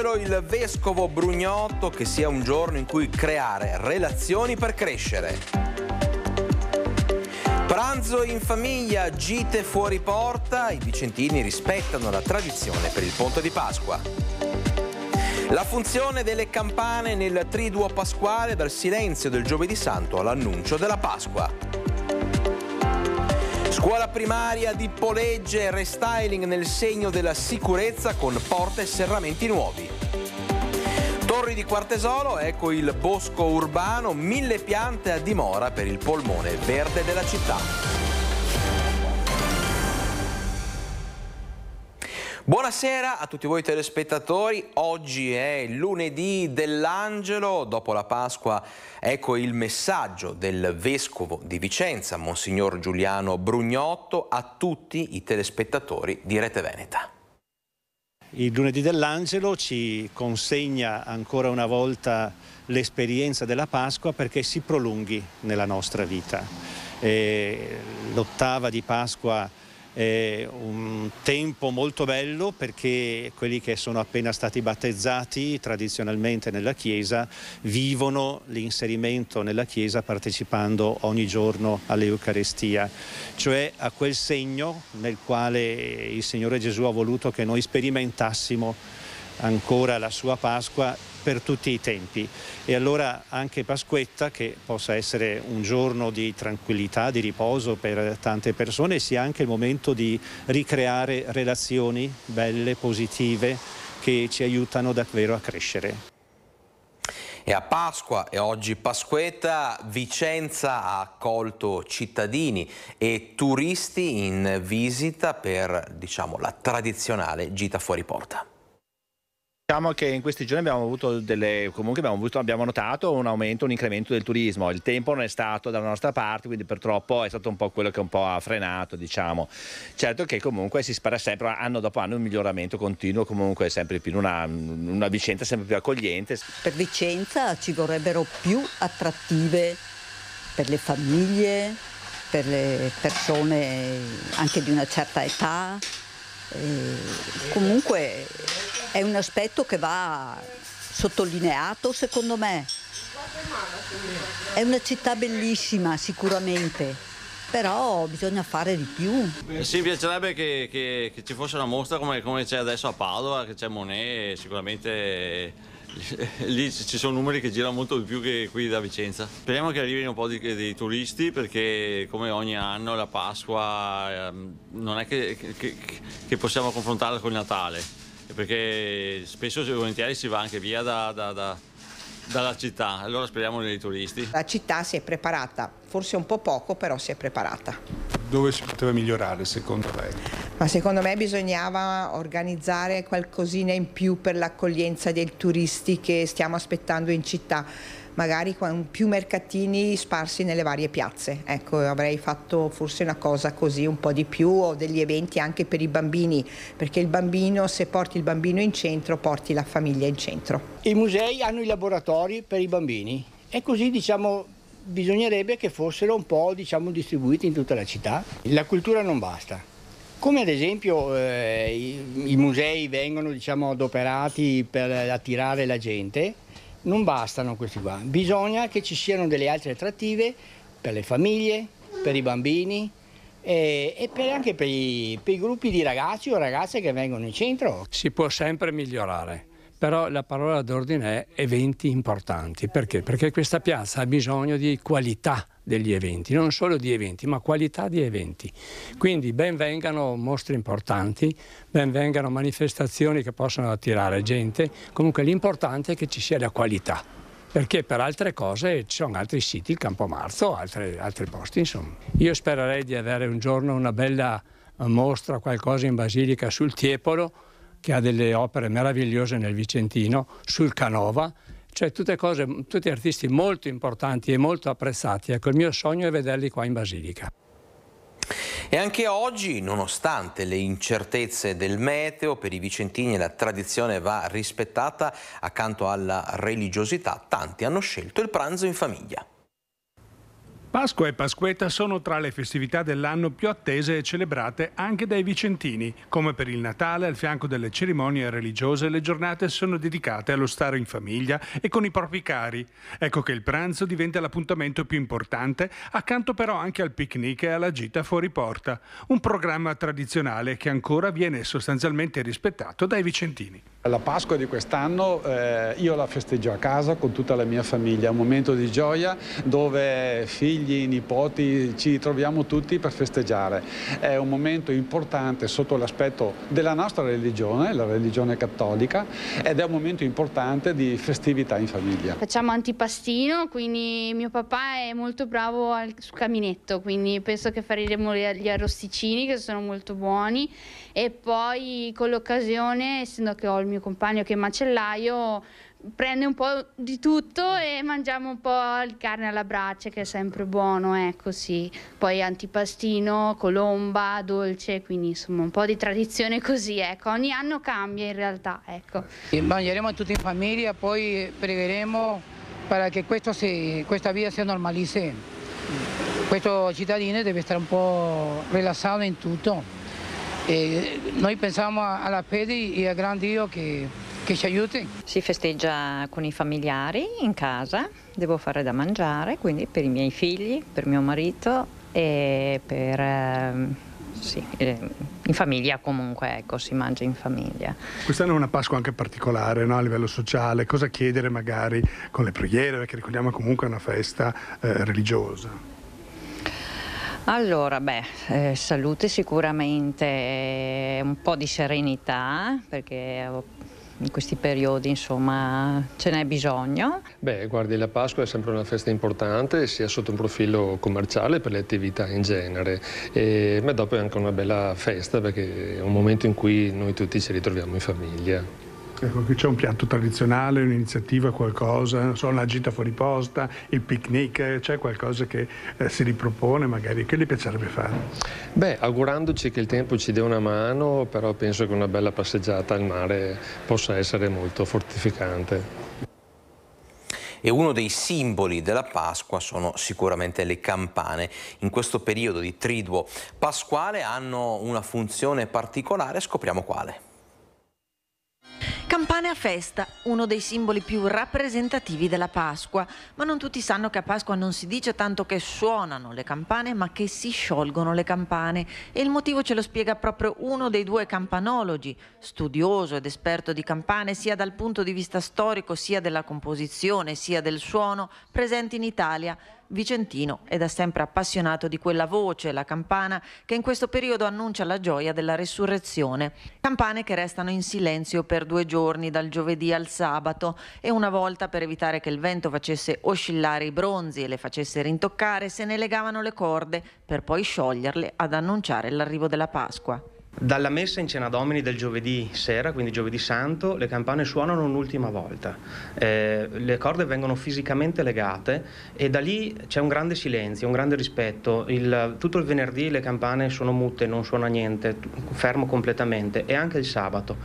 Dell'angelo, il vescovo Brugnotto che sia un giorno in cui creare relazioni per crescere. Pranzo in famiglia, gite fuori porta, i vicentini rispettano la tradizione per il ponte di Pasqua. La funzione delle campane nel triduo pasquale dal silenzio del giovedì santo all'annuncio della Pasqua. Scuola primaria di Polegge, restyling nel segno della sicurezza con porte e serramenti nuovi. Torri di Quartesolo, ecco il bosco urbano, mille piante a dimora per il polmone verde della città. Buonasera a tutti voi telespettatori, oggi è lunedì dell'Angelo, dopo la Pasqua ecco il messaggio del Vescovo di Vicenza, Monsignor Giuliano Brugnotto, a tutti i telespettatori di Rete Veneta. Il lunedì dell'Angelo ci consegna ancora una volta l'esperienza della Pasqua perché si prolunghi nella nostra vita. L'ottava di Pasqua è un tempo molto bello perché quelli che sono appena stati battezzati tradizionalmente nella Chiesa vivono l'inserimento nella Chiesa partecipando ogni giorno all'Eucarestia, cioè a quel segno nel quale il Signore Gesù ha voluto che noi sperimentassimo ancora la sua Pasqua per tutti i tempi e allora anche Pasquetta che possa essere un giorno di tranquillità, di riposo per tante persone sia anche il momento di ricreare relazioni belle, positive che ci aiutano davvero a crescere. E a Pasqua e oggi Pasquetta, Vicenza ha accolto cittadini e turisti in visita per diciamo, la tradizionale gita fuori porta. Diciamo che in questi giorni abbiamo avuto delle, comunque abbiamo, avuto, abbiamo, notato un aumento, un incremento del turismo. Il tempo non è stato dalla nostra parte, quindi purtroppo è stato un po' quello che un po' ha frenato, diciamo. Certo che comunque si spera sempre, anno dopo anno, un miglioramento continuo, comunque sempre più una, una vicenda sempre più accogliente. Per Vicenza ci vorrebbero più attrattive per le famiglie, per le persone anche di una certa età. E comunque è un aspetto che va sottolineato secondo me. È una città bellissima sicuramente, però bisogna fare di più. Sì, piacerebbe che, che, che ci fosse una mostra come, come c'è adesso a Padova, che c'è Monet, sicuramente lì ci sono numeri che girano molto di più che qui da Vicenza. Speriamo che arrivino un po' di, di turisti perché come ogni anno la Pasqua ehm, non è che, che, che possiamo confrontarla con il Natale perché spesso e volentieri si va anche via da, da, da, dalla città, allora speriamo nei turisti. La città si è preparata, forse un po' poco, però si è preparata. Dove si poteva migliorare secondo lei? Ma secondo me bisognava organizzare qualcosina in più per l'accoglienza dei turisti che stiamo aspettando in città magari con più mercatini sparsi nelle varie piazze. Ecco, avrei fatto forse una cosa così un po' di più o degli eventi anche per i bambini, perché il bambino, se porti il bambino in centro, porti la famiglia in centro. I musei hanno i laboratori per i bambini e così diciamo bisognerebbe che fossero un po' diciamo, distribuiti in tutta la città. La cultura non basta. Come ad esempio eh, i, i, musei vengono diciamo, adoperati per attirare la gente, non bastano questi qua, bisogna che ci siano delle altre attrattive per le famiglie, per i bambini e, e per anche per i, per i gruppi di ragazzi o ragazze che vengono in centro. Si può sempre migliorare però la parola d'ordine è eventi importanti. Perché? Perché questa piazza ha bisogno di qualità degli eventi, non solo di eventi, ma qualità di eventi. Quindi ben vengano mostre importanti, ben vengano manifestazioni che possano attirare gente, comunque l'importante è che ci sia la qualità. Perché per altre cose ci sono altri siti, il Campomarzo, altri, altri posti, insomma. Io spererei di avere un giorno una bella mostra, qualcosa in Basilica sul Tiepolo, che ha delle opere meravigliose nel Vicentino, sul Canova, cioè tutte cose, tutti artisti molto importanti e molto apprezzati. Ecco, il mio sogno è vederli qua in Basilica. E anche oggi, nonostante le incertezze del meteo, per i vicentini la tradizione va rispettata accanto alla religiosità. Tanti hanno scelto il pranzo in famiglia. Pasqua e Pasquetta sono tra le festività dell'anno più attese e celebrate anche dai vicentini. Come per il Natale, al fianco delle cerimonie religiose, le giornate sono dedicate allo stare in famiglia e con i propri cari. Ecco che il pranzo diventa l'appuntamento più importante, accanto però anche al picnic e alla gita fuori porta. Un programma tradizionale che ancora viene sostanzialmente rispettato dai vicentini. La Pasqua di quest'anno eh, io la festeggio a casa con tutta la mia famiglia, un momento di gioia dove figli, nipoti ci troviamo tutti per festeggiare. È un momento importante sotto l'aspetto della nostra religione, la religione cattolica, ed è un momento importante di festività in famiglia. Facciamo antipastino, quindi mio papà è molto bravo al, sul caminetto, quindi penso che faremo gli arrosticini che sono molto buoni e poi con l'occasione, essendo che ho il mio compagno che è macellaio, prende un po' di tutto e mangiamo un po' di carne alla brace che è sempre buono, ecco sì. Poi antipastino, colomba, dolce, quindi insomma un po' di tradizione così, ecco. Ogni anno cambia in realtà, ecco. Mangeremo tutti in famiglia, poi pregheremo questo si, questa vita si normalizzi. Questo cittadino deve stare un po' rilassato in tutto. E noi pensiamo alla fede e al gran Dio che, che ci aiuti. Si festeggia con i familiari in casa, devo fare da mangiare, quindi per i miei figli, per mio marito e per... Eh, sì, eh, in famiglia comunque, ecco, si mangia in famiglia. Quest'anno è una Pasqua anche particolare no? a livello sociale, cosa chiedere magari con le preghiere, perché ricordiamo comunque una festa eh, religiosa. Allora, beh, eh, salute sicuramente, eh, un po' di serenità, perché in questi periodi insomma ce n'è bisogno. Beh, guardi, la Pasqua è sempre una festa importante sia sotto un profilo commerciale per le attività in genere, e, ma dopo è anche una bella festa perché è un momento in cui noi tutti ci ritroviamo in famiglia. Ecco, qui c'è un piatto tradizionale, un'iniziativa, qualcosa, non so, una gita fuori posta, il picnic, c'è qualcosa che eh, si ripropone magari, che gli piacerebbe fare? Beh, augurandoci che il tempo ci dia una mano, però penso che una bella passeggiata al mare possa essere molto fortificante. E uno dei simboli della Pasqua sono sicuramente le campane. In questo periodo di triduo pasquale hanno una funzione particolare, scopriamo quale. Campane a festa, uno dei simboli più rappresentativi della Pasqua, ma non tutti sanno che a Pasqua non si dice tanto che suonano le campane, ma che si sciolgono le campane. E il motivo ce lo spiega proprio uno dei due campanologi, studioso ed esperto di campane sia dal punto di vista storico sia della composizione sia del suono, presenti in Italia vicentino ed è sempre appassionato di quella voce, la campana, che in questo periodo annuncia la gioia della resurrezione. Campane che restano in silenzio per due giorni, dal giovedì al sabato, e una volta per evitare che il vento facesse oscillare i bronzi e le facesse rintoccare, se ne legavano le corde per poi scioglierle ad annunciare l'arrivo della Pasqua. Dalla messa in cena domini del giovedì sera, quindi giovedì santo, le campane suonano un'ultima volta. Eh, le corde vengono fisicamente legate e da lì c'è un grande silenzio, un grande rispetto. Il, tutto il venerdì le campane sono mute, non suona niente, fermo completamente e anche il sabato.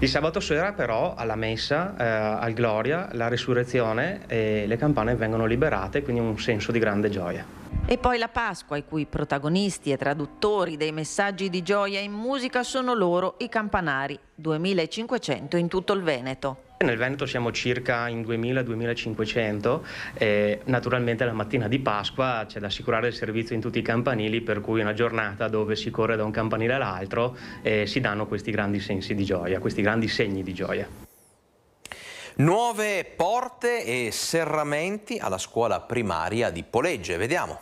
Il sabato sera però alla messa, eh, al Gloria, la resurrezione e le campane vengono liberate, quindi un senso di grande gioia. E poi la Pasqua, i cui protagonisti e traduttori dei messaggi di gioia in musica sono loro i campanari, 2500 in tutto il Veneto. Nel Veneto siamo circa in 2000-2500 e naturalmente la mattina di Pasqua c'è da assicurare il servizio in tutti i campanili per cui è una giornata dove si corre da un campanile all'altro e si danno questi grandi sensi di gioia, questi grandi segni di gioia. Nuove porte e serramenti alla scuola primaria di Polegge, vediamo.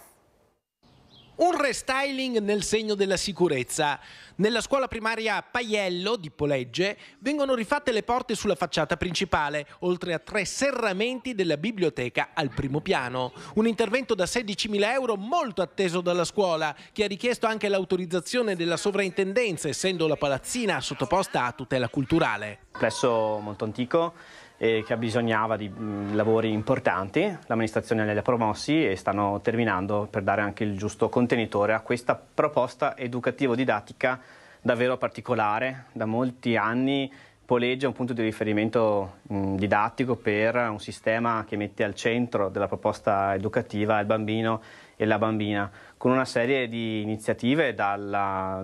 Un restyling nel segno della sicurezza. Nella scuola primaria Paiello di Polegge vengono rifatte le porte sulla facciata principale, oltre a tre serramenti della biblioteca al primo piano. Un intervento da 16.000 euro molto atteso dalla scuola, che ha richiesto anche l'autorizzazione della sovrintendenza, essendo la palazzina sottoposta a tutela culturale. Complesso molto antico e che abbisognava di mh, lavori importanti. L'amministrazione li ha promossi e stanno terminando per dare anche il giusto contenitore a questa proposta educativo-didattica davvero particolare. Da molti anni Poleggia è un punto di riferimento mh, didattico per un sistema che mette al centro della proposta educativa il bambino e la bambina, con una serie di iniziative dalla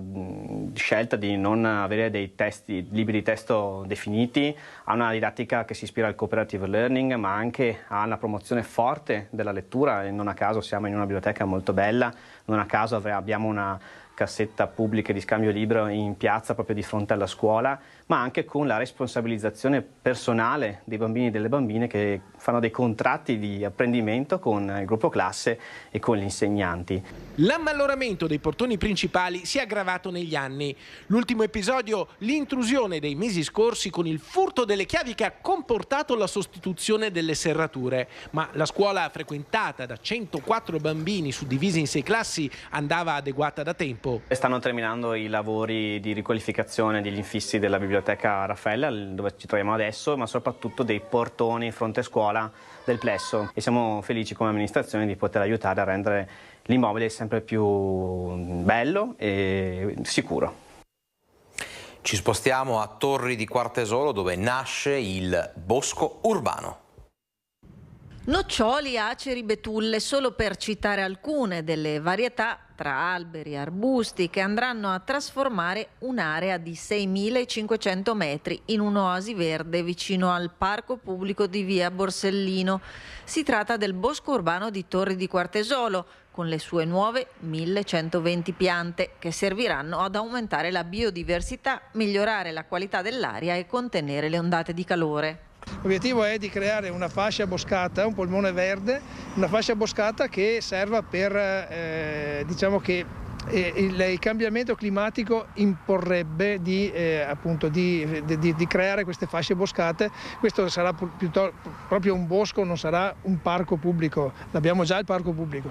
scelta di non avere dei testi, libri di testo definiti, a una didattica che si ispira al cooperative learning, ma anche a una promozione forte della lettura. E non a caso siamo in una biblioteca molto bella, non a caso abbiamo una cassetta pubblica di scambio libro in piazza proprio di fronte alla scuola, ma anche con la responsabilizzazione personale dei bambini e delle bambine che fanno dei contratti di apprendimento con il gruppo classe e con gli insegnanti. L'ammaloramento dei portoni principali si è aggravato negli anni. L'ultimo episodio, l'intrusione dei mesi scorsi con il furto delle chiavi che ha comportato la sostituzione delle serrature. Ma la scuola frequentata da 104 bambini suddivisi in sei classi andava adeguata da tempo. Stanno terminando i lavori di riqualificazione degli infissi della biblioteca Raffaella, dove ci troviamo adesso, ma soprattutto dei portoni fronte scuola del plesso e siamo felici come amministrazione di poter aiutare a rendere l'immobile sempre più bello e sicuro. Ci spostiamo a Torri di Quartesolo dove nasce il bosco urbano. Noccioli, aceri, betulle, solo per citare alcune delle varietà tra alberi e arbusti che andranno a trasformare un'area di 6.500 metri in un'oasi verde vicino al parco pubblico di via Borsellino. Si tratta del bosco urbano di Torri di Quartesolo, con le sue nuove 1120 piante che serviranno ad aumentare la biodiversità, migliorare la qualità dell'aria e contenere le ondate di calore. L'obiettivo è di creare una fascia boscata, un polmone verde, una fascia boscata che serva per, eh, diciamo che eh, il, il, cambiamento climatico imporrebbe di, eh, appunto di, di, di, creare queste fasce boscate. Questo sarà proprio un bosco, non sarà un parco pubblico, abbiamo già il parco pubblico.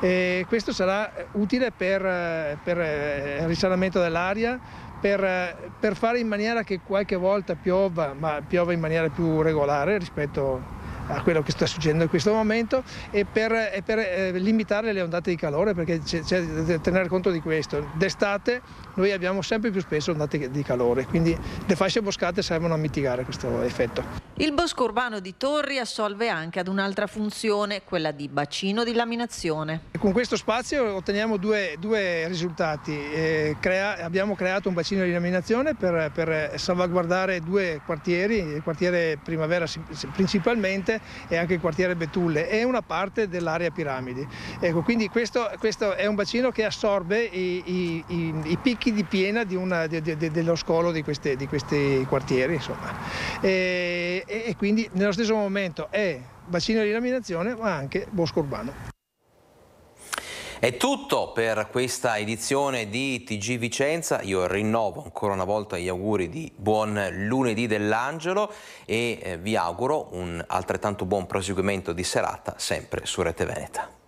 E questo sarà utile per, per eh, il risanamento dell'aria, per, per, fare in maniera che qualche volta piova, ma piova in maniera più regolare rispetto a quello che sta succedendo in questo momento e per, e per eh, limitare le ondate di calore perché c'è, da tenere conto di questo. D'estate noi abbiamo sempre più spesso ondate di calore, quindi le fasce boscate servono a mitigare questo effetto. Il bosco urbano di Torri assolve anche ad un'altra funzione, quella di bacino di laminazione. Con questo spazio otteniamo due, due risultati. Eh, crea, abbiamo creato un bacino di laminazione per, per salvaguardare due quartieri, il quartiere Primavera principalmente e anche il quartiere Betulle e una parte dell'area Piramidi. Ecco, quindi questo, questo, è un bacino che assorbe i, i, i, i picchi di piena di una, di, di, dello scolo di, queste, di questi quartieri. E, e, e quindi nello stesso momento è bacino di laminazione ma anche bosco urbano. È tutto per questa edizione di TG Vicenza, io rinnovo ancora una volta gli auguri di buon lunedì dell'Angelo e eh, vi auguro un altrettanto buon proseguimento di serata sempre su Rete Veneta.